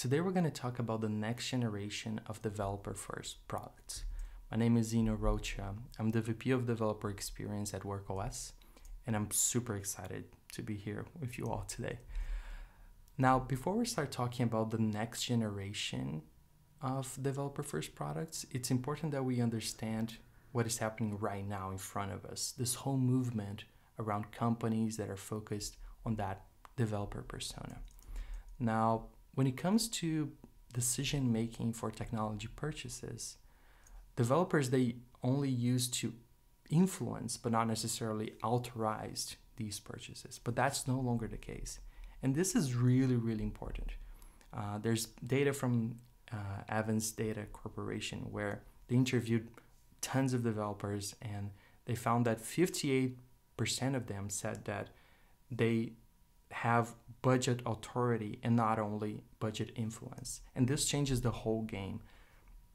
Today we're going to talk about the next generation of developer first products. My name is Zeno Rocha. I'm the VP of Developer Experience at WorkOS, and I'm super excited to be here with you all today. Now, before we start talking about the next generation of developer first products, it's important that we understand what is happening right now in front of us. This whole movement around companies that are focused on that developer persona. Now, when it comes to decision making for technology purchases, developers they only used to influence but not necessarily authorized these purchases. But that's no longer the case. And this is really, really important. Uh, there's data from uh, Evans Data Corporation where they interviewed tons of developers and they found that 58% of them said that they have budget authority and not only budget influence. And this changes the whole game.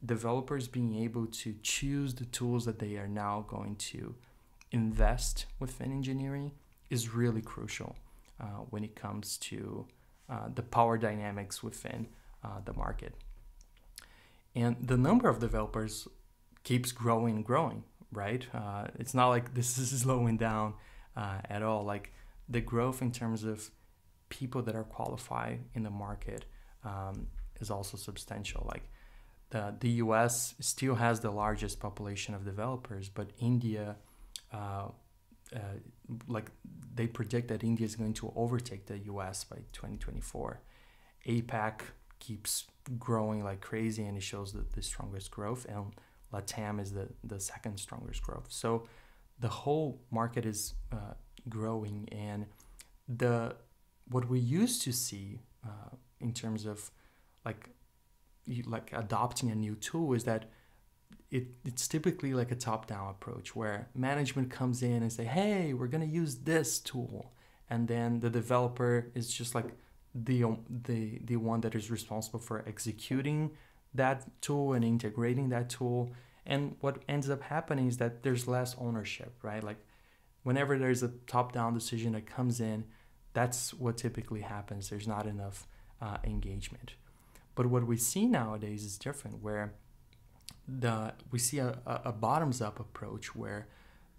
Developers being able to choose the tools that they are now going to invest within engineering is really crucial uh, when it comes to uh, the power dynamics within uh, the market. And the number of developers keeps growing and growing, right? Uh, it's not like this is slowing down uh, at all. Like the growth in terms of people that are qualified in the market um, is also substantial. Like the, the US still has the largest population of developers, but India, uh, uh, like they predict that India is going to overtake the US by 2024. APAC keeps growing like crazy and it shows the, the strongest growth, and LATAM is the, the second strongest growth. So the whole market is uh, growing, and the what we used to see uh, in terms of like like adopting a new tool is that it, it's typically like a top-down approach where management comes in and say hey we're going to use this tool. And then the developer is just like the the the one that is responsible for executing that tool and integrating that tool. And what ends up happening is that there's less ownership right? Like whenever there's a top-down decision that comes in that's what typically happens. There's not enough uh, engagement. But what we see nowadays is different, where the we see a, a bottoms up approach where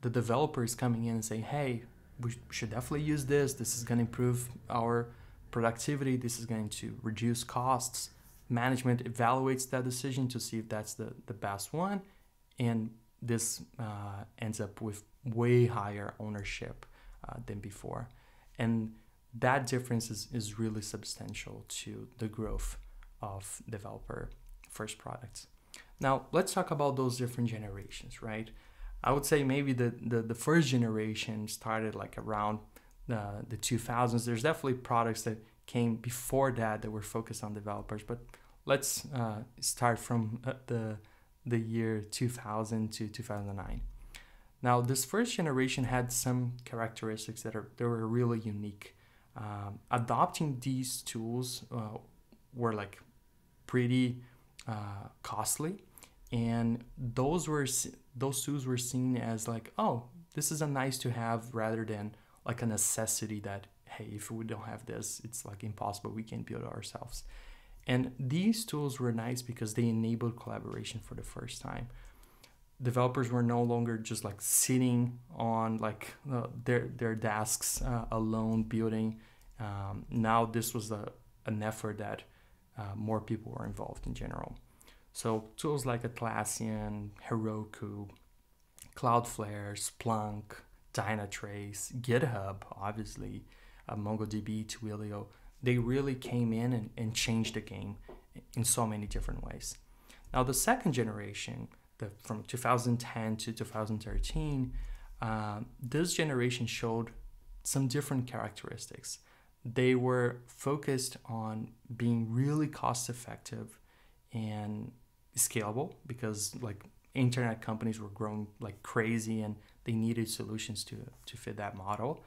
the developer is coming in and saying, hey, we should definitely use this. This is going to improve our productivity. This is going to reduce costs. Management evaluates that decision to see if that's the, the best one. And this uh, ends up with way higher ownership uh, than before. And that difference is, is really substantial to the growth of developer first products. Now, let's talk about those different generations, right? I would say maybe the, the, the first generation started like around the, the 2000s. There's definitely products that came before that that were focused on developers, but let's uh, start from uh, the, the year 2000 to 2009. Now, this first generation had some characteristics that are that were really unique um, adopting these tools uh, were like pretty uh, costly and those were those tools were seen as like oh this is a nice to have rather than like a necessity that hey if we don't have this it's like impossible we can't build ourselves and these tools were nice because they enabled collaboration for the first time developers were no longer just like sitting on like uh, their their desks uh, alone building. Um, now this was a, an effort that uh, more people were involved in general. So tools like Atlassian, Heroku, Cloudflare, Splunk, Dynatrace, GitHub, obviously, uh, MongoDB, Twilio, they really came in and, and changed the game in so many different ways. Now the second generation the, from 2010 to 2013, uh, this generation showed some different characteristics. They were focused on being really cost effective and scalable because like internet companies were growing like crazy and they needed solutions to, to fit that model.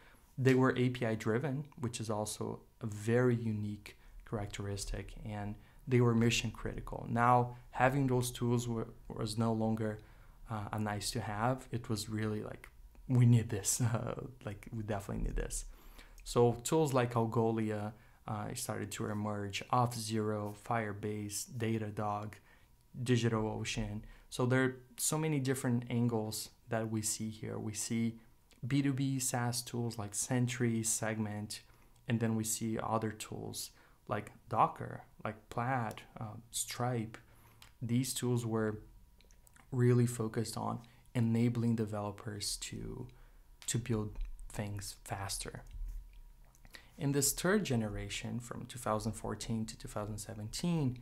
They were API driven, which is also a very unique characteristic. And they were mission critical. Now, having those tools were, was no longer uh, a nice to have. It was really like, we need this. Uh, like, we definitely need this. So, tools like Algolia, uh, started to emerge Auth0, Firebase, Datadog, DigitalOcean. So there are so many different angles that we see here. We see B2B SaaS tools like Sentry, Segment, and then we see other tools like Docker, like Plaid, uh, Stripe. These tools were really focused on enabling developers to to build things faster. In this third generation from 2014 to 2017,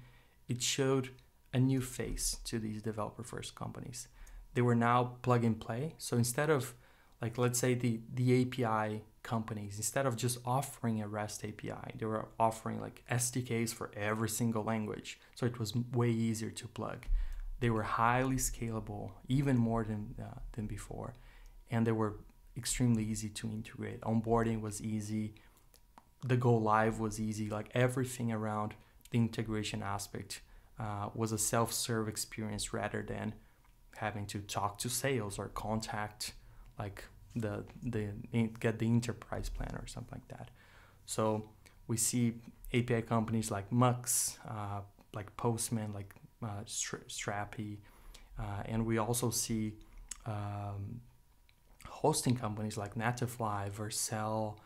it showed a new face to these developer first companies. They were now plug and play. So instead of like let's say the the API companies instead of just offering a REST API, they were offering like SDKs for every single language. So it was way easier to plug. They were highly scalable, even more than uh, than before, and they were extremely easy to integrate. Onboarding was easy. The go live was easy. Like everything around the integration aspect uh, was a self-serve experience rather than having to talk to sales or contact like the the get the enterprise plan or something like that. So we see API companies like Mux, uh, like Postman, like uh, Strapi, uh, and we also see um, hosting companies like Netlify, Vercel,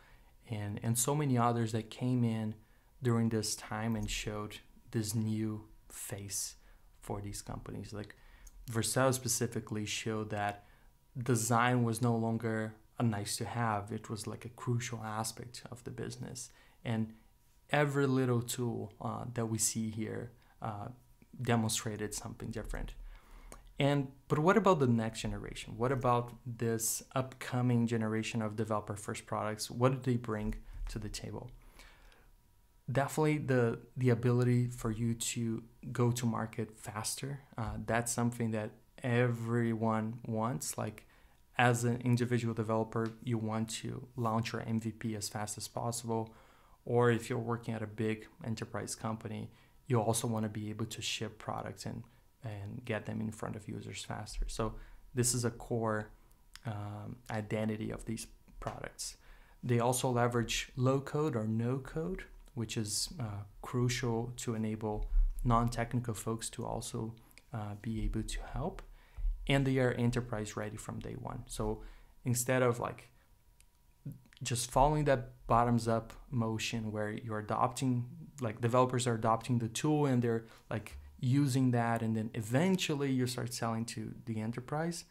and and so many others that came in during this time and showed this new face for these companies. Like Vercel specifically showed that design was no longer a nice to have, it was like a crucial aspect of the business. And every little tool uh, that we see here uh, demonstrated something different. And but what about the next generation? What about this upcoming generation of developer first products? What do they bring to the table? Definitely the the ability for you to go to market faster. Uh, that's something that everyone wants. Like as an individual developer, you want to launch your MVP as fast as possible. Or if you're working at a big enterprise company, you also want to be able to ship products and, and get them in front of users faster. So this is a core um, identity of these products. They also leverage low code or no code, which is uh, crucial to enable non technical folks to also uh, be able to help and they are enterprise ready from day one. So instead of like just following that bottoms up motion where you're adopting like developers are adopting the tool and they're like using that and then eventually you start selling to the enterprise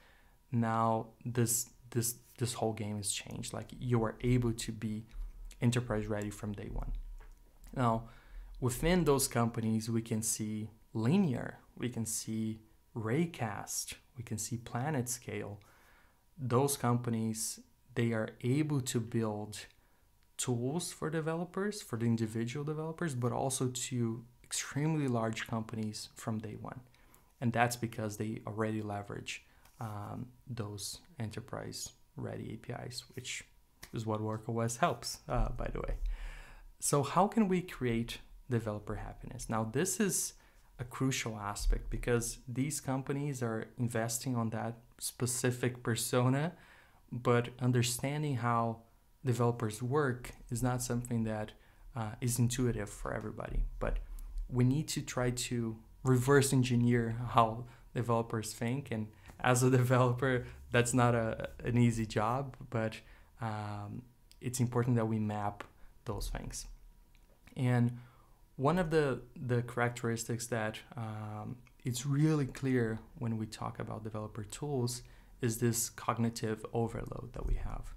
now this this this whole game has changed. Like you are able to be enterprise ready from day one. Now within those companies we can see linear. We can see raycast we can see PlanetScale those companies they are able to build tools for developers for the individual developers but also to extremely large companies from day one. And that's because they already leverage um, those enterprise ready apis which is what workos helps uh, by the way. So how can we create developer happiness? Now this is a crucial aspect because these companies are investing on that specific persona, but understanding how developers work is not something that uh, is intuitive for everybody. But we need to try to reverse engineer how developers think. And as a developer, that's not a, an easy job, but um, it's important that we map those things. And one of the the characteristics that um, it's really clear when we talk about developer tools is this cognitive overload that we have.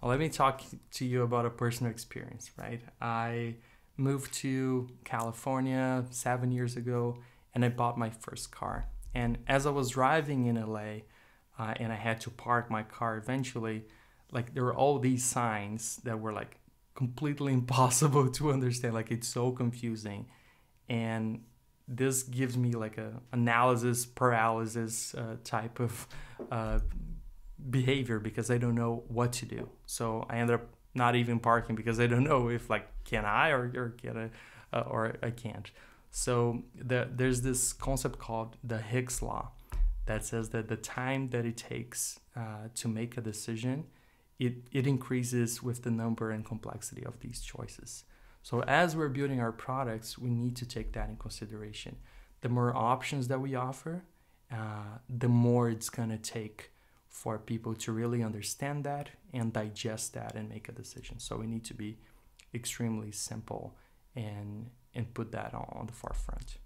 Well, let me talk to you about a personal experience, right? I moved to California seven years ago and I bought my first car. And as I was driving in LA uh, and I had to park my car eventually, like there were all these signs that were like completely impossible to understand. Like it's so confusing. And this gives me like a analysis paralysis uh, type of uh, behavior because i don't know what to do. So i end up not even parking because i don't know if like can i or, or can i uh, or i can't. So the, there's this concept called the Hick's law that says that the time that it takes uh, to make a decision it, it increases with the number and complexity of these choices. So as we're building our products, we need to take that in consideration. The more options that we offer, uh, the more it's gonna take for people to really understand that and digest that and make a decision. So we need to be extremely simple and and put that on the forefront.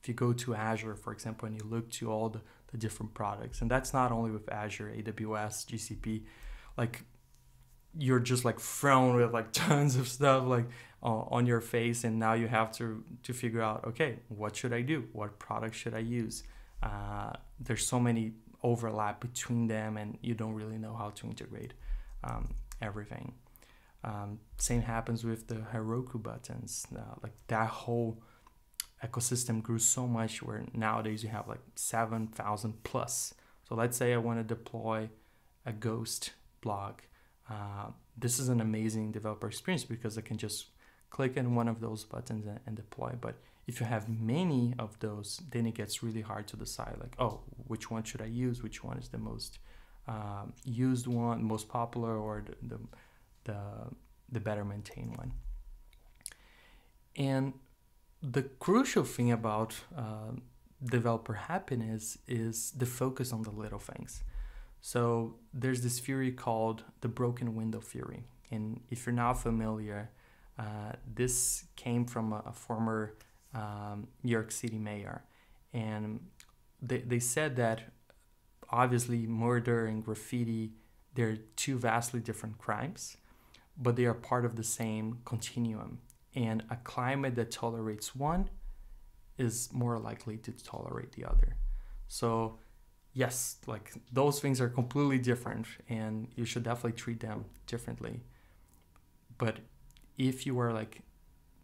If you go to Azure, for example, and you look to all the, the different products, and that's not only with Azure, AWS, GCP, like you're just like thrown with like tons of stuff like uh, on your face and now you have to to figure out okay what should i do? What product should i use? Uh, there's so many overlap between them and you don't really know how to integrate um, everything. Um, same happens with the heroku buttons. Uh, like that whole ecosystem grew so much where nowadays you have like 7000 plus. So let's say i want to deploy a ghost blog uh, this is an amazing developer experience because I can just click on one of those buttons and, and, deploy. But if you have many of those, then it gets really hard to decide like, oh, which one should I use? Which one is the most um, used one, most popular, or the, the, the, the better maintained one? And the crucial thing about uh, developer happiness is the focus on the little things. So there's this theory called the broken window theory. And if you're not familiar, uh, this came from a, a former um, New York City mayor. And they, they said that obviously murder and graffiti, they're two vastly different crimes, but they are part of the same continuum. And a climate that tolerates one is more likely to tolerate the other. So yes, like those things are completely different and you should definitely treat them differently. But if you are like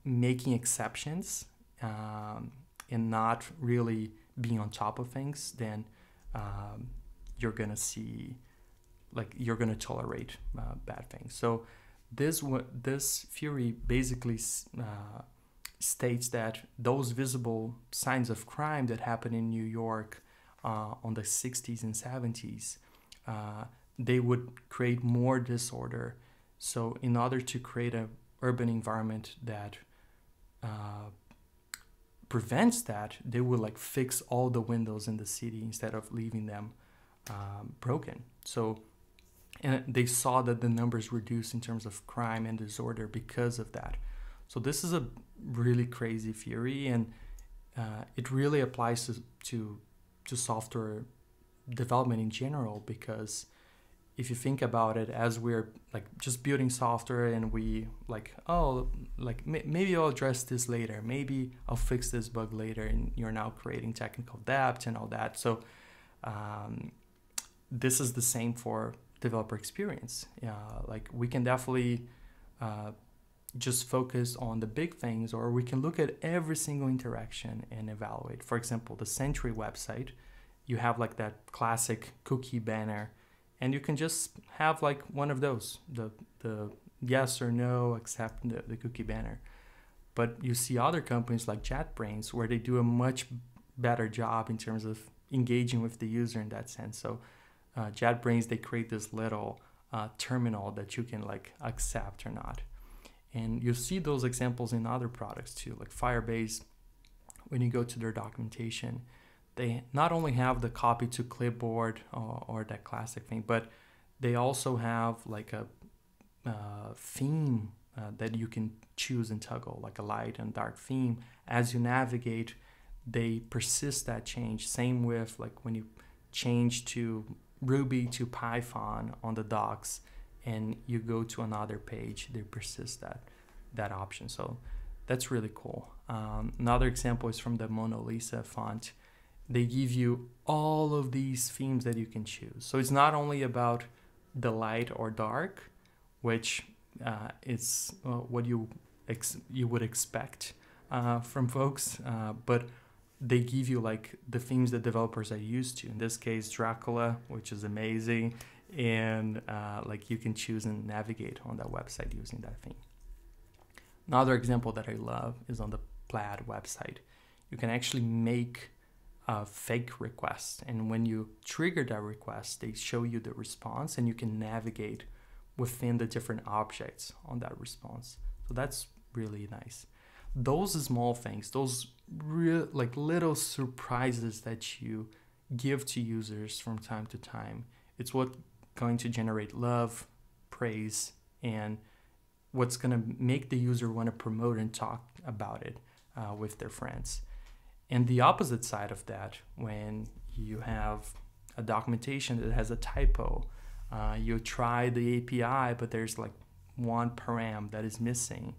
making exceptions um, and not really being on top of things, then um, you're gonna see like you're gonna tolerate uh, bad things. So this this theory basically uh, states that those visible signs of crime that happen in New York uh, on the 60s and 70s, uh, they would create more disorder. So, in order to create an urban environment that uh, prevents that, they would like fix all the windows in the city instead of leaving them um, broken. So, and they saw that the numbers reduced in terms of crime and disorder because of that. So this is a really crazy theory, and uh, it really applies to, to to software development in general because if you think about it as we're like just building software and we like oh like maybe i'll address this later. Maybe i'll fix this bug later and you're now creating technical debt and all that. So um, this is the same for developer experience. Uh, like we can definitely uh, just focus on the big things, or we can look at every single interaction and evaluate. For example, the Sentry website, you have like that classic cookie banner, and you can just have like one of those the, the yes or no, accept the, the cookie banner. But you see other companies like JetBrains where they do a much better job in terms of engaging with the user in that sense. So, uh, JetBrains, they create this little uh, terminal that you can like accept or not and you see those examples in other products too, like Firebase. When you go to their documentation, they not only have the copy to clipboard or, or that classic thing, but they also have like a uh, theme uh, that you can choose and toggle, like a light and dark theme. As you navigate, they persist that change. Same with like when you change to Ruby to Python on the docs, and you go to another page, they persist that that option. So that's really cool. Um, another example is from the MonoLisa font. They give you all of these themes that you can choose. So it's not only about the light or dark, which uh, is uh, what you you would expect uh, from folks, uh, but they give you like the themes that developers are used to. In this case, Dracula, which is amazing and uh, like you can choose and navigate on that website using that theme. Another example that I love is on the Plaid website. You can actually make a fake request, and when you trigger that request, they show you the response, and you can navigate within the different objects on that response. So that's really nice. Those small things, those real like little surprises that you give to users from time to time, it's what going to generate love, praise, and what's going to make the user want to promote and talk about it uh, with their friends. And the opposite side of that, when you have a documentation that has a typo, uh, you try the API, but there's like one param that is missing.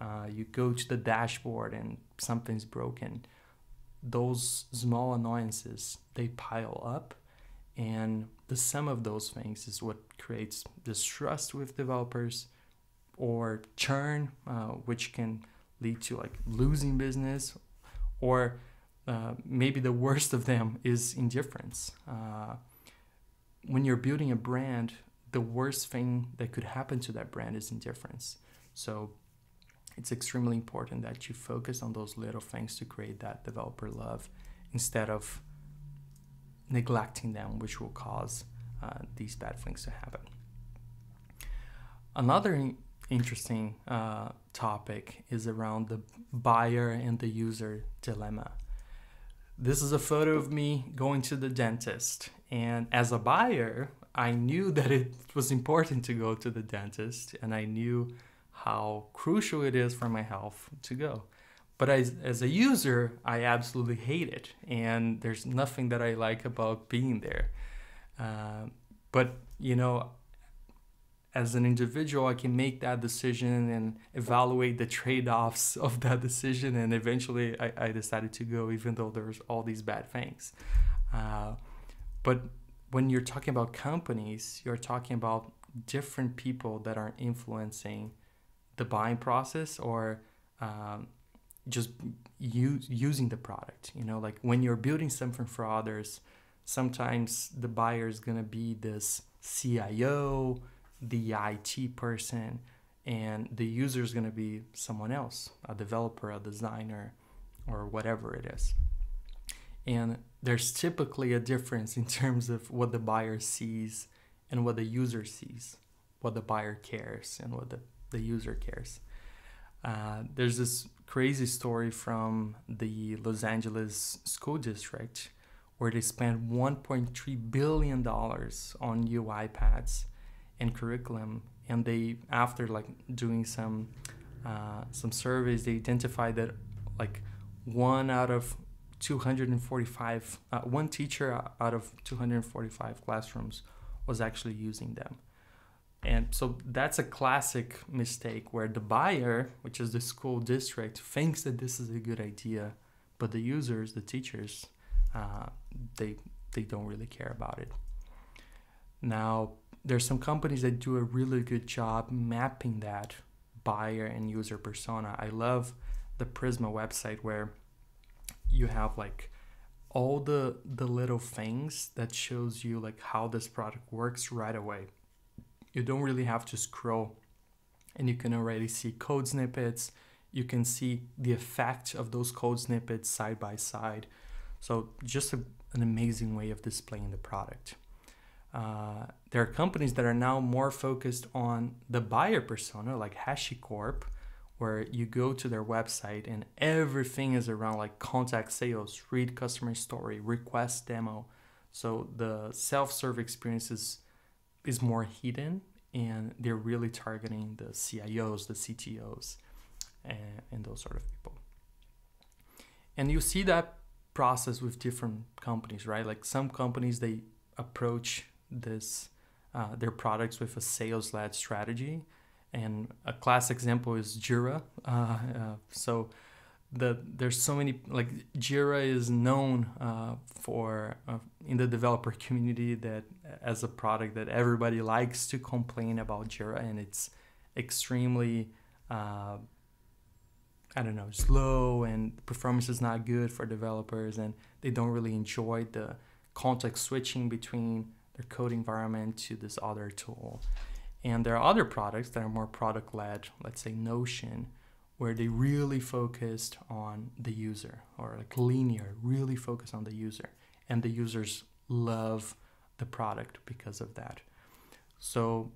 Uh, you go to the dashboard and something's broken. Those small annoyances they pile up, and the sum of those things is what creates distrust with developers or churn, uh, which can lead to like losing business, or uh, maybe the worst of them is indifference. Uh, when you're building a brand, the worst thing that could happen to that brand is indifference. So it's extremely important that you focus on those little things to create that developer love instead of neglecting them, which will cause uh, these bad things to happen. Another interesting uh, topic is around the buyer and the user dilemma. This is a photo of me going to the dentist. And as a buyer, I knew that it was important to go to the dentist and I knew how crucial it is for my health to go. But as, as a user, I absolutely hate it. And there's nothing that I like about being there. Uh, but, you know, as an individual, I can make that decision and evaluate the trade offs of that decision. And eventually, I, I, decided to go, even though there's all these bad things. Uh, but when you're talking about companies, you're talking about different people that are influencing the buying process or um, just use, using the product. You know, like when you're building something for others, sometimes the buyer is going to be this CIO the IT person, and the user is going to be someone else, a developer, a designer, or whatever it is. And there's typically a difference in terms of what the buyer sees and what the user sees, what the buyer cares and what the, the user cares. Uh, there's this crazy story from the Los Angeles School District where they spent $1.3 billion on iPads and curriculum. And they after like doing some uh, some surveys they identified that like one out of 245 uh, one teacher out of 245 classrooms was actually using them and so that's a classic mistake where the buyer which is the school district thinks that this is a good idea but the users the teachers uh, they they don't really care about it now there's some companies that do a really good job mapping that buyer and user persona. I love the Prisma website where you have like all the the little things that shows you like how this product works right away. You don't really have to scroll and you can already see code snippets. You can see the effect of those code snippets side by side. So just a, an amazing way of displaying the product. Uh, there are companies that are now more focused on the buyer persona, like HashiCorp, where you go to their website and everything is around like contact sales, read customer story, request demo. So the self-serve experience is, is more hidden and they're really targeting the CIOs, the CTOs, and, and those sort of people. And you see that process with different companies, right? Like some companies, they approach this uh, their products with a sales led strategy. And a classic example is Jira. Uh, uh, so the there's so many like Jira is known uh, for uh, in the developer community that as a product that everybody likes to complain about Jira and it's extremely uh, I don't know slow and performance is not good for developers and they don't really enjoy the context switching between their code environment to this other tool. And there are other products that are more product led, let's say Notion, where they really focused on the user, or like Linear, really focus on the user. And the users love the product because of that. So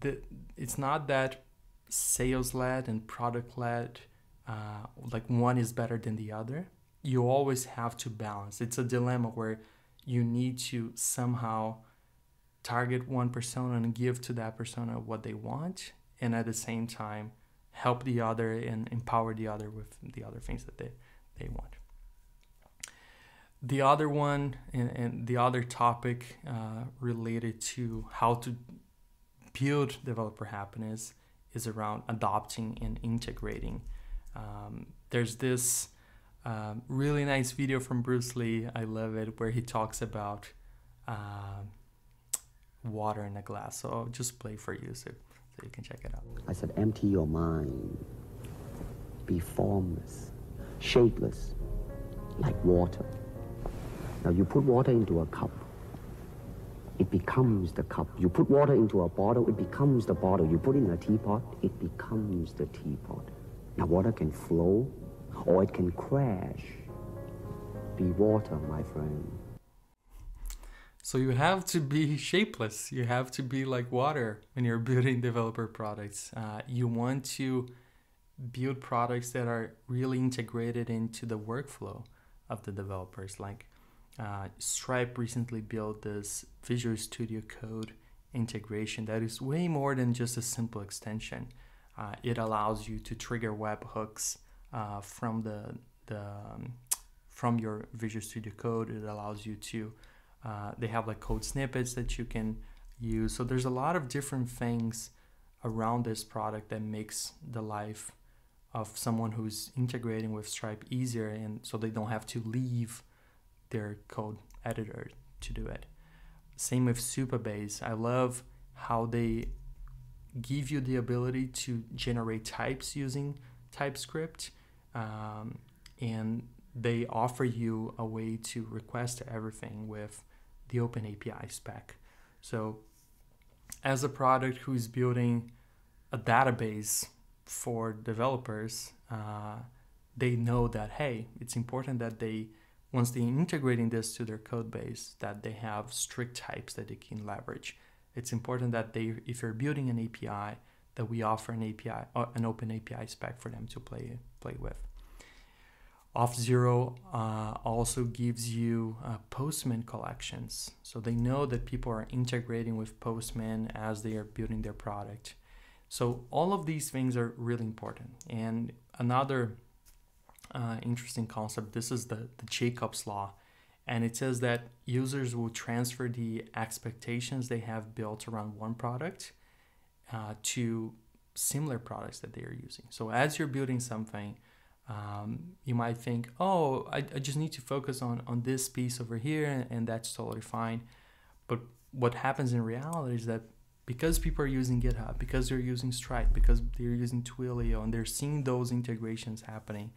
the, it's not that sales led and product led, uh, like one is better than the other. You always have to balance. It's a dilemma where you need to somehow target one persona and give to that persona what they want, and at the same time help the other and empower the other with the other things that they, they want. The other one and, and the other topic uh, related to how to build developer happiness is around adopting and integrating. Um, there's this um, really nice video from Bruce Lee, I love it, where he talks about uh, water in a glass. So I'll just play for you so, so you can check it out. I said, empty your mind. Be formless, shapeless, like water. Now you put water into a cup, it becomes the cup. You put water into a bottle, it becomes the bottle. You put it in a teapot, it becomes the teapot. Now water can flow or it can crash. Be water, my friend. So you have to be shapeless. You have to be like water when you're building developer products. Uh, you want to build products that are really integrated into the workflow of the developers. Like uh, Stripe recently built this Visual Studio Code integration that is way more than just a simple extension. Uh, it allows you to trigger webhooks uh, from the the um, from your Visual Studio Code. It allows you to uh, they have like code snippets that you can use. So there's a lot of different things around this product that makes the life of someone who's integrating with Stripe easier, and so they don't have to leave their code editor to do it. Same with Supabase. I love how they give you the ability to generate types using TypeScript, um, and they offer you a way to request everything with the Open API spec. So, as a product who's building a database for developers, uh, they know that hey, it's important that they once they're integrating this to their code base, that they have strict types that they can leverage. It's important that they, if you're building an API, that we offer an API, uh, an open API spec for them to play play with. Auth0 uh, also gives you uh, Postman collections. So they know that people are integrating with Postman as they are building their product. So all of these things are really important. And another uh, interesting concept. This is the, the Jakob's Law. And it says that users will transfer the expectations they have built around one product uh, to similar products that they are using. So as you're building something, um, you might think, oh, I, I just need to focus on, on this piece over here, and, and that's totally fine. But what happens in reality is that because people are using GitHub, because they're using Stripe, because they're using Twilio, and they're seeing those integrations happening,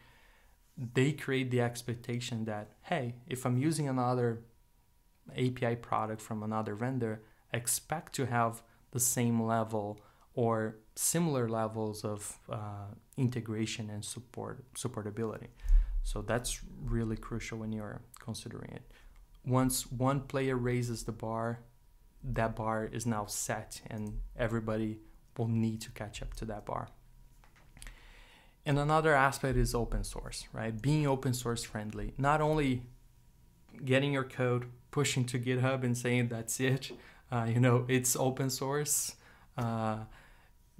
they create the expectation that hey if i'm using another api product from another vendor expect to have the same level or similar levels of uh, integration and support supportability so that's really crucial when you're considering it once one player raises the bar that bar is now set and everybody will need to catch up to that bar and another aspect is open source, right? Being open source friendly, not only getting your code, pushing to GitHub and saying that's it, uh, you know, it's open source. Uh,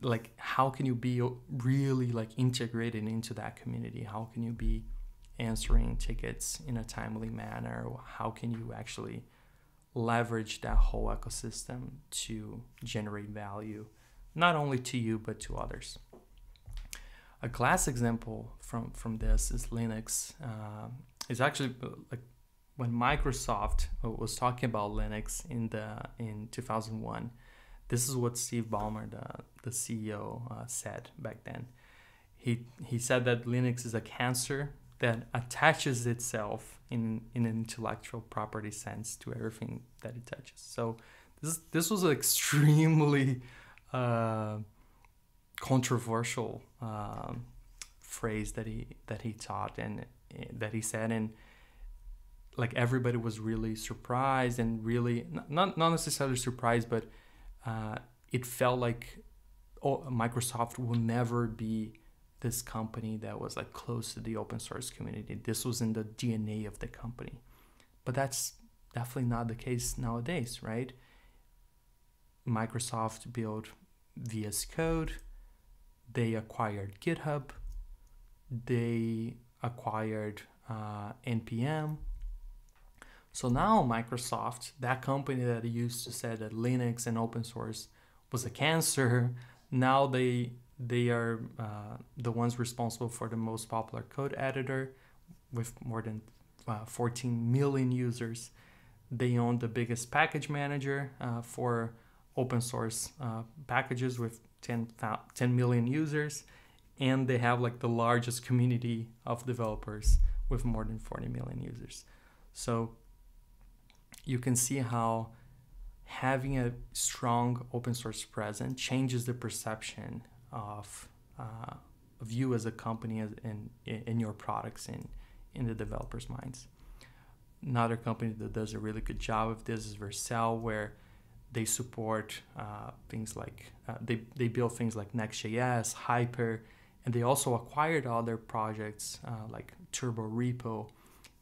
like, how can you be really like integrated into that community? How can you be answering tickets in a timely manner? How can you actually leverage that whole ecosystem to generate value, not only to you, but to others? a class example from from this is Linux. Uh, it's actually like when Microsoft was talking about Linux in the in 2001. This is what Steve Ballmer, the the CEO, uh, said back then. He he said that Linux is a cancer that attaches itself in in an intellectual property sense to everything that it touches. So this this was an extremely uh, controversial um, phrase that he that he taught and uh, that he said and like everybody was really surprised and really not not necessarily surprised but uh, it felt like oh, Microsoft will never be this company that was like close to the open source community. This was in the DNA of the company. But that's definitely not the case nowadays, right? Microsoft built VS Code, they acquired GitHub, they acquired uh, NPM. So now Microsoft, that company that used to say that Linux and open source was a cancer, now they they are uh, the ones responsible for the most popular code editor with more than uh, 14 million users. They own the biggest package manager uh, for open source uh, packages with 10, 10 million users. And they have like the largest community of developers with more than 40 million users. So you can see how having a strong open source presence changes the perception of uh, of you as a company as in in your products in in the developers' minds. Another company that does a really good job of this is Vercel, where they support uh, things like uh, they they build things like Next.js, Hyper, and they also acquired other projects uh, like Turborepo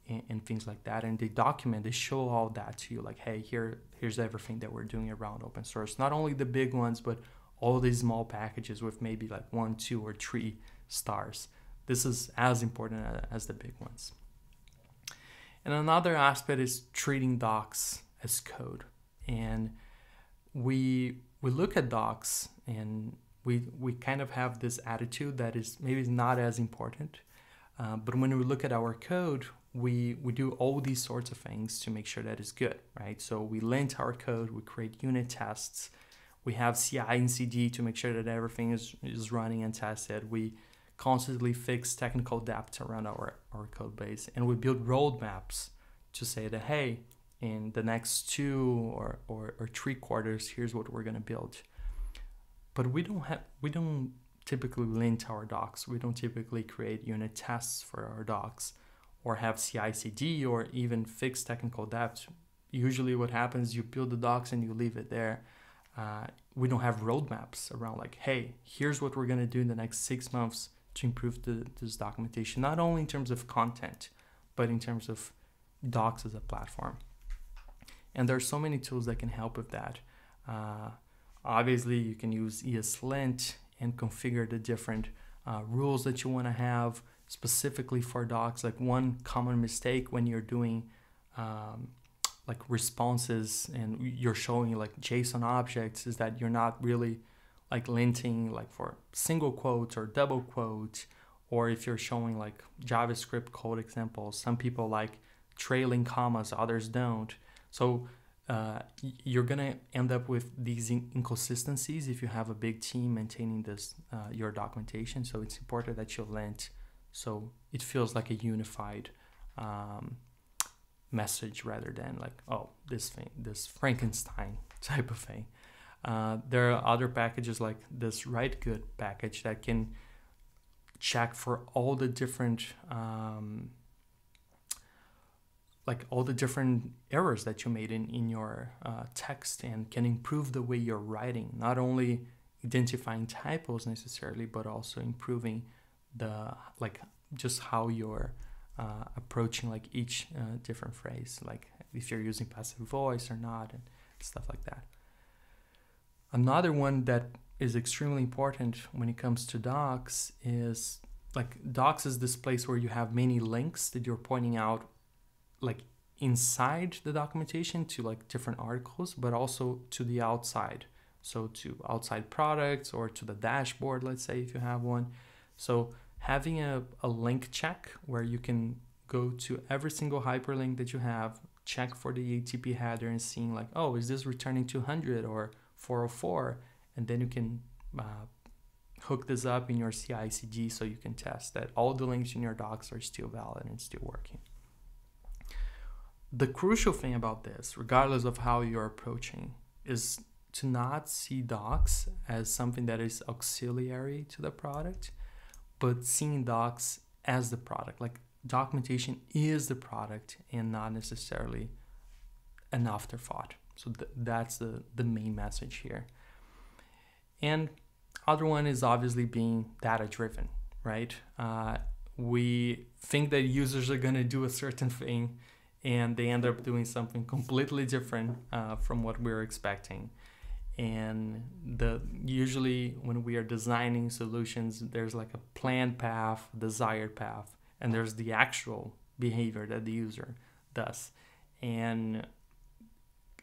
and, and, things like that. And they document, they show all that to you, like, hey, here here's everything that we're doing around open source. Not only the big ones, but all these small packages with maybe like one, two, or three stars. This is as important as the big ones. And another aspect is treating docs as code. And we we look at docs and we we kind of have this attitude that is maybe not as important. Uh, but when we look at our code, we we do all these sorts of things to make sure that it's good, right? So we lint our code, we create unit tests, we have CI and CD to make sure that everything is, is running and tested. We constantly fix technical debt around our, our code base. And we build roadmaps to say that, hey, in the next two or, or, or three quarters, here's what we're to build. But we don't have, we don't typically lint our docs. We don't typically create unit tests for our docs or have CI CD or even fix technical debt. Usually what happens, you build the docs and you leave it there uh, we don't have roadmaps around like, hey, here's what we're gonna do in the next six months to improve the, this documentation, not only in terms of content, but in terms of docs as a platform. And there are so many tools that can help with that. Uh, obviously, you can use ESLint and configure the different uh, rules that you want to have specifically for docs. Like one common mistake when you're doing um, like responses and you're showing like JSON objects is that you're not really like linting like for single quotes or double quotes or if you're showing like JavaScript code examples some people like trailing commas others don't so uh, you're gonna end up with these inconsistencies if you have a big team maintaining this uh, your documentation so it's important that you lint so it feels like a unified um, message rather than like oh this thing this frankenstein type of thing. Uh, there are other packages like this write good package that can check for all the different um, like all the different errors that you made in, in your uh, text and can improve the way you're writing not only identifying typos necessarily but also improving the like just how you're uh, approaching like each uh, different phrase, like if you're using passive voice or not, and stuff like that. Another one that is extremely important when it comes to docs is like docs is this place where you have many links that you're pointing out like inside the documentation to like different articles but also to the outside so to outside products or to the dashboard let's say if you have one so having a, a link check where you can go to every single hyperlink that you have, check for the HTTP header and seeing like, oh, is this returning 200 or 404? And then you can uh, hook this up in your CI CD so you can test that all the links in your docs are still valid and still working. The crucial thing about this, regardless of how you're approaching, is to not see docs as something that is auxiliary to the product but seeing docs as the product like documentation is the product and not necessarily an afterthought so th- that's the, the main message here. And Other one is obviously being data driven, right? Uh, we think that users are going to do a certain thing and they end up doing something completely different uh, from what we are expecting and the usually when we are designing solutions there's like a planned path desired path and there's the actual behavior that the user does. And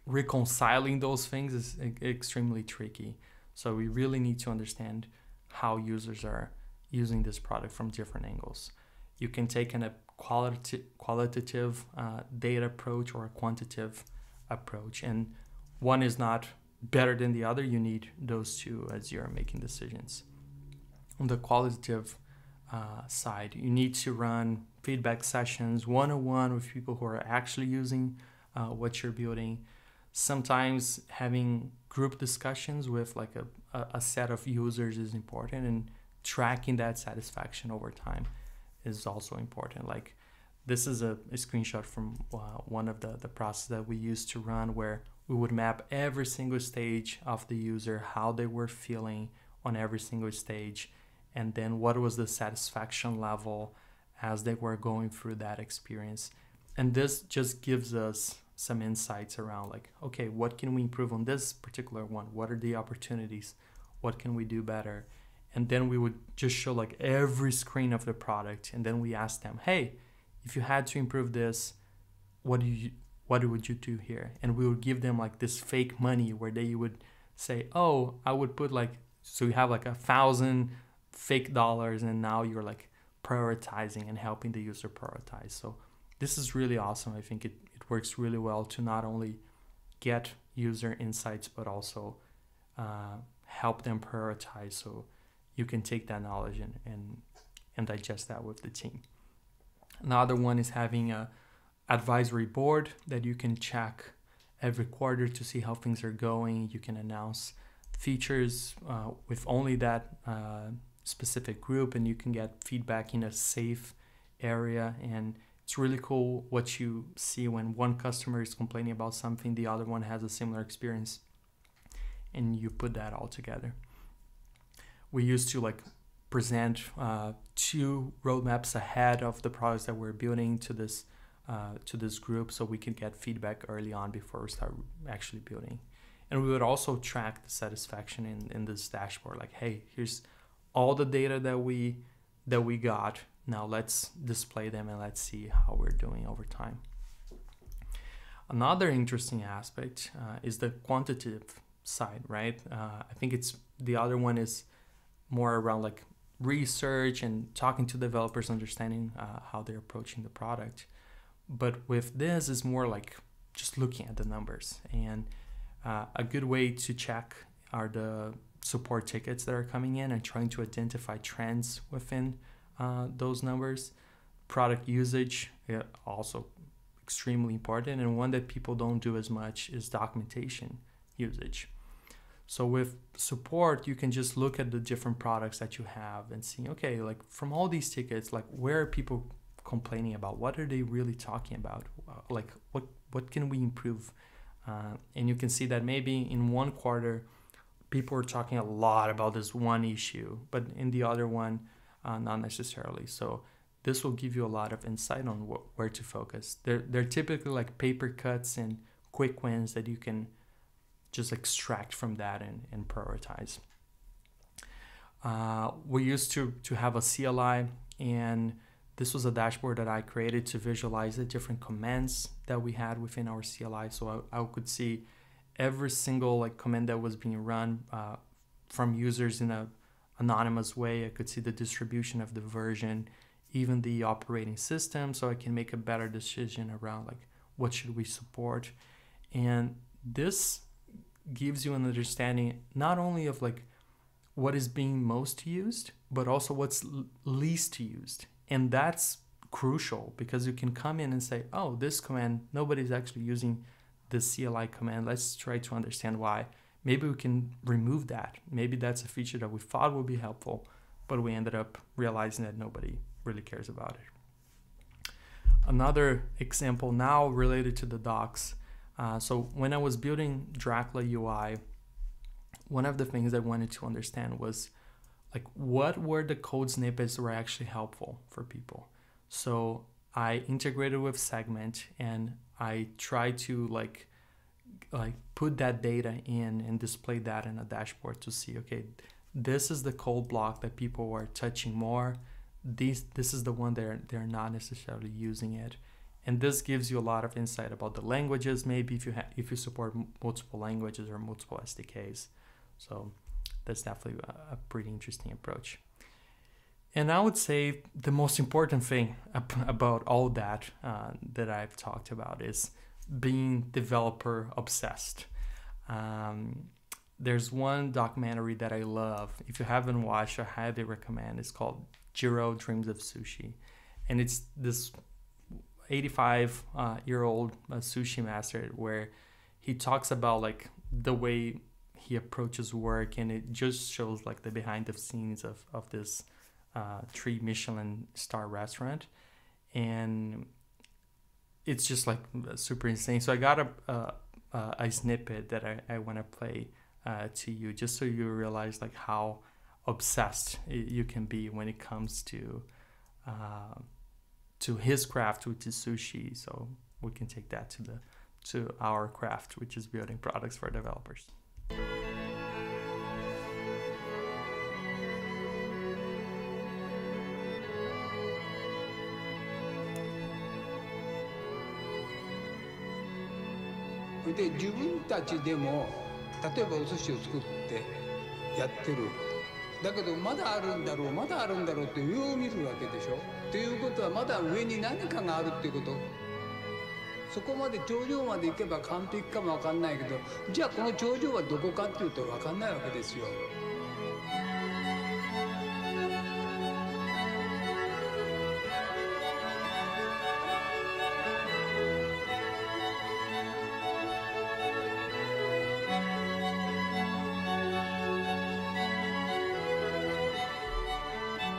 reconciling those things is extremely tricky. So we really need to understand how users are using this product from different angles. You can take an, a quality, qualitative uh, data approach or a quantitative approach and one is not better than the other, you need those two as you're making decisions. On the qualitative uh, side, you need to run feedback sessions one on one with people who are actually using uh, what you're building. Sometimes having group discussions with like a, a set of users is important, and tracking that satisfaction over time is also important. Like this is a, a screenshot from uh, one of the, the process that we used to run where we would map every single stage of the user, how they were feeling on every single stage, and then what was the satisfaction level as they were going through that experience. And this just gives us some insights around like, okay, what can we improve on this particular one? What are the opportunities? What can we do better? And then we would just show like every screen of the product, and then we ask them, hey, if you had to improve this, what do you what would you do here? And we would give them like this fake money where they would say, oh, I would put like, so you have like a thousand fake dollars and now you're like prioritizing and helping the user prioritize. So this is really awesome. I think it, it works really well to not only get user insights, but also uh, help them prioritize so you can take that knowledge and, and, and digest that with the team. Another one is having a advisory board that you can check every quarter to see how things are going. You can announce features uh, with only that uh, specific group, and you can get feedback in a safe area. And it's really cool what you see when one customer is complaining about something, the other one has a similar experience, and you put that all together. We used to like present uh, two roadmaps ahead of the products that we're building to this uh, to this group so we can get feedback early on before we start actually building. And we would also track the satisfaction in, in this dashboard like, hey, here's all the data that we that we got. Now let's display them and let's see how we're doing over time. Another interesting aspect uh, is the quantitative side, right? Uh, I think it's the other one is more around like research and talking to developers, understanding uh, how they're approaching the product. But with this is more like just looking at the numbers. And uh, a good way to check are the support tickets that are coming in and trying to identify trends within uh, those numbers. Product usage, yeah, also extremely important. And one that people don't do as much is documentation usage. So with support, you can just look at the different products that you have and see, okay, like from all these tickets, like where are people complaining about? What are they really talking about? Uh, like what what can we improve? Uh, and you can see that maybe in one quarter people are talking a lot about this one issue but in the other one uh, not necessarily. So this will give you a lot of insight on wh- where to focus. They're, they're typically like paper cuts and quick wins that you can just extract from that and, and prioritize. Uh, we used to to have a cli and this was a dashboard that I created to visualize the different commands that we had within our CLI. So I, I could see every single like command that was being run uh, from users in a anonymous way. I could see the distribution of the version, even the operating system, so I can make a better decision around like what should we support. And this gives you an understanding not only of like what is being most used, but also what's least used. And that's crucial because you can come in and say, oh, this command, nobody's actually using the CLI command. Let's try to understand why. Maybe we can remove that. Maybe that's a feature that we thought would be helpful, but we ended up realizing that nobody really cares about it. Another example now related to the docs. Uh, so when I was building Dracula UI, one of the things I wanted to understand was like what were the code snippets that were actually helpful for people. So I integrated with Segment and I tried to like like put that data in and display that in a dashboard to see okay this is the code block that people are touching more. These this is the one they're they're not necessarily using it. And this gives you a lot of insight about the languages maybe if you have if you support multiple languages or multiple sdks so that's definitely a, pretty interesting approach. And i would say the most important thing about all that uh, that i've talked about is being developer obsessed. Um, there's one documentary that i love. If you haven't watched i highly recommend. It's called jiro dreams of sushi. And it's this 85 uh, year old uh, sushi master where he talks about like the way he approaches work and it just shows like the behind the scenes of, of this uh, three michelin star restaurant and it's just like super insane so i got a, a, a snippet that i, I want to play uh, to you just so you realize like how obsessed you can be when it comes to uh, to his craft, which is sushi. So we can take that to the to our craft, which is building products for developers. で自分たちでも例えばお寿司を作ってやってる。だけどまだあるんだろうまだあるんだろうって上を見るわけでしょ。ということはまだ上に何かがあるっていうこと。そこまで頂上まで行けば完璧かも分かんないけどじゃあこの頂上はどこかっていうと分かんないわけですよ。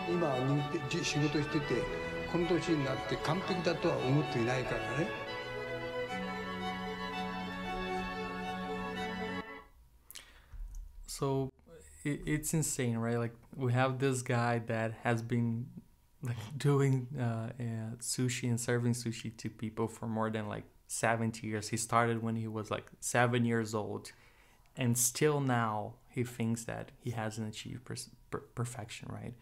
今仕事しててこの年になって完璧だとは思っていないからね。So it's insane, right? Like we have this guy that has been like doing uh, uh, sushi and serving sushi to people for more than like 70 years. He started when he was like seven years old, and still now he thinks that he hasn't achieved per- per- perfection, right?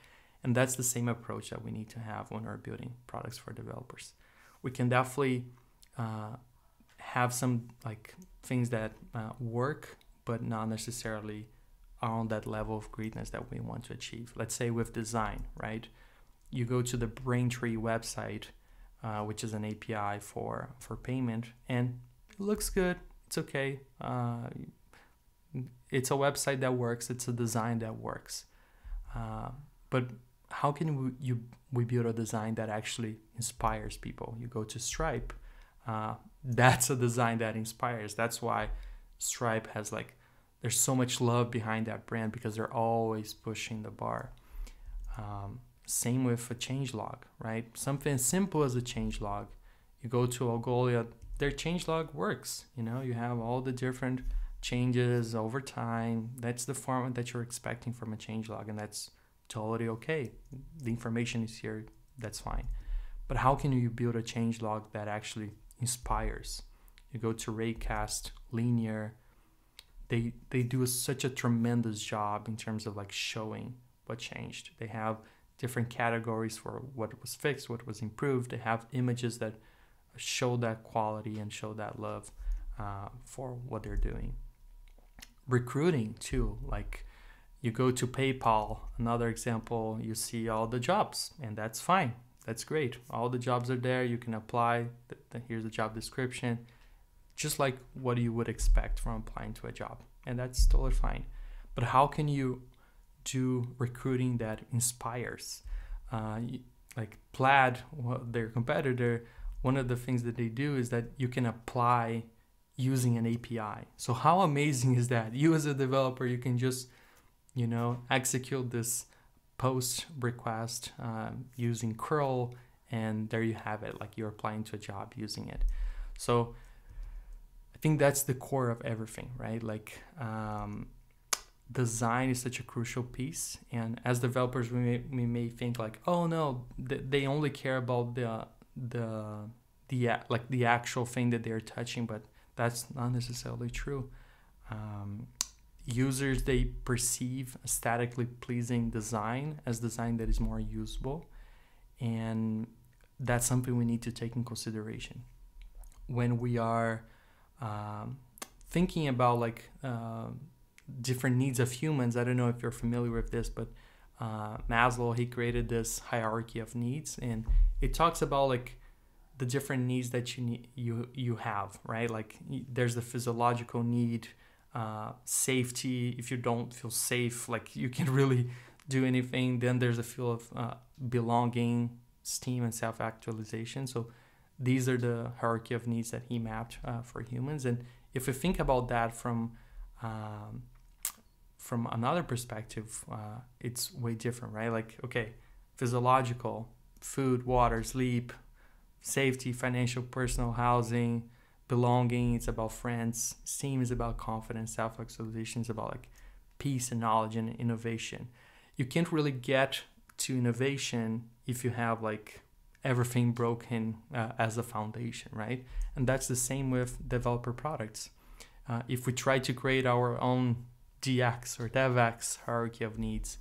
And that's the same approach that we need to have when we're building products for developers. We can definitely uh, have some like things that uh, work, but not necessarily are on that level of greatness that we want to achieve. Let's say with design, right? You go to the Braintree website, uh, which is an API for for payment, and it looks good. It's okay. Uh, it's a website that works. It's a design that works. Uh, but how can we, you we build a design that actually inspires people? You go to Stripe, uh, that's a design that inspires. That's why Stripe has like there's so much love behind that brand because they're always pushing the bar. Um, same with a change log, right? Something as simple as a change log. You go to Algolia, their change log works. You know, you have all the different changes over time. That's the format that you're expecting from a change log, and that's totally okay. The information is here, that's fine. But how can you build a change log that actually inspires? You go to Raycast, Linear, they they do such a tremendous job in terms of like showing what changed. They have different categories for what was fixed, what was improved. They have images that show that quality and show that love uh, for what they're doing. Recruiting too, like you go to PayPal, another example, you see all the jobs, and that's fine. That's great. All the jobs are there. You can apply. Here's the job description, just like what you would expect from applying to a job, and that's totally fine. But how can you do recruiting that inspires? Uh, like Plaid, their competitor, one of the things that they do is that you can apply using an API. So how amazing is that? You as a developer, you can just you know, execute this post request um, using curl, and there you have it. Like you're applying to a job using it. So think that's the core of everything, right? Like um, design is such a crucial piece. And as developers we may, we may think like oh no they only care about the the the like the actual thing that they're touching but that's not necessarily true. Um, users they perceive aesthetically pleasing design as design that is more usable. And that's something we need to take in consideration. When we are um, thinking about like uh, different needs of humans. I don't know if you're familiar with this, but uh, Maslow he created this hierarchy of needs, and it talks about like the different needs that you need you you have, right? Like there's the physiological need, uh, safety. If you don't feel safe, like you can really do anything. Then there's a feel of uh, belonging, esteem, and self-actualization. So these are the hierarchy of needs that he mapped uh, for humans. And if we think about that from um, from another perspective, uh, it's way different, right? Like, okay, physiological, food, water, sleep, safety, financial, personal housing, belonging. It's about friends. Esteem is about confidence. Self actualization is about like peace and knowledge and innovation. You can't really get to innovation if you have like everything broken uh, as a foundation, right? And that's the same with developer products. Uh, if we try to create our own DX or DevX hierarchy of needs,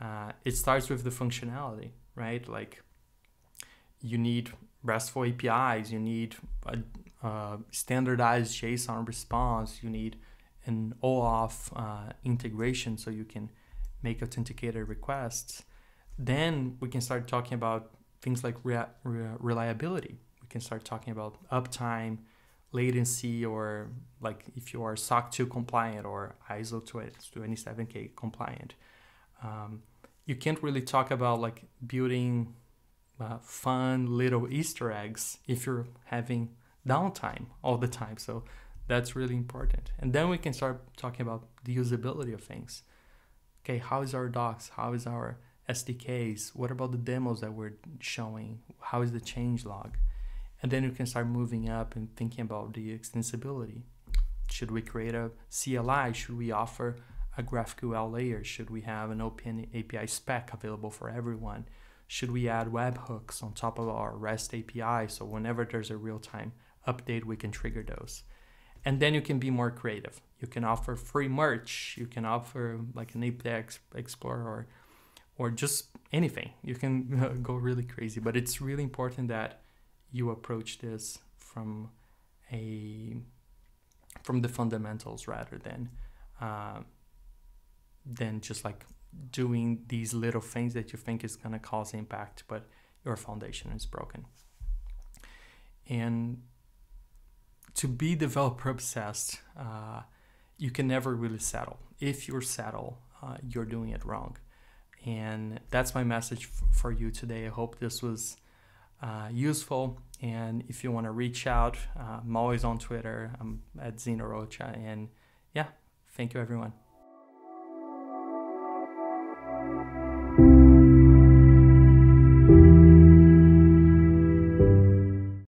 uh, it starts with the functionality, right? Like you need RESTful APIs, you need a, a standardized JSON response, you need an OAuth integration so you can make authenticated requests. Then we can start talking about things like re- re- reliability. We can start talking about uptime, latency or like if you are SOC 2 compliant or ISO 27K compliant. Um, you can't really talk about like building uh, fun little Easter eggs if you're having downtime all the time. So that's really important. And then we can start talking about the usability of things. Okay, how is our docs? How is our SDKs? What about the demos that we're showing? How is the change log? And then you can start moving up and thinking about the extensibility. Should we create a CLI? Should we offer a GraphQL layer? Should we have an open API spec available for everyone? Should we add webhooks on top of our REST API so whenever there's a real time update, we can trigger those? And then you can be more creative. You can offer free merch. You can offer like an API Explorer or, or just anything. You can go really crazy. But it's really important that you approach this from a from the fundamentals rather than uh, than just like doing these little things that you think is to cause impact but your foundation is broken and to be developer obsessed uh, you can never really settle if you're settle uh, you're doing it wrong and that's my message for you today i hope this was uh, useful. And if you want to reach out, uh, I'm always on Twitter. I'm at Zeno Rocha. And yeah, thank you, everyone.